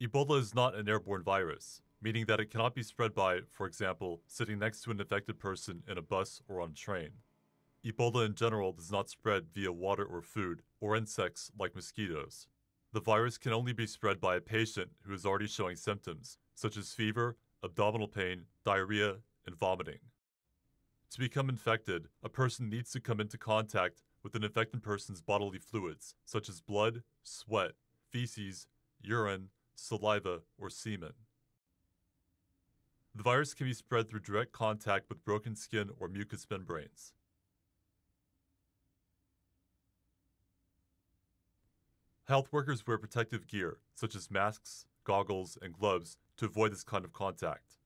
Ebola is not an airborne virus, meaning that it cannot be spread by, for example, sitting next to an infected person in a bus or on a train. Ebola in general does not spread via water or food, or insects like mosquitoes. The virus can only be spread by a patient who is already showing symptoms, such as fever, abdominal pain, diarrhea, and vomiting. To become infected, a person needs to come into contact with an infected person's bodily fluids, such as blood, sweat, feces, urine, saliva, or semen. The virus can be spread through direct contact with broken skin or mucous membranes. Health workers wear protective gear, such as masks, goggles, and gloves, to avoid this kind of contact.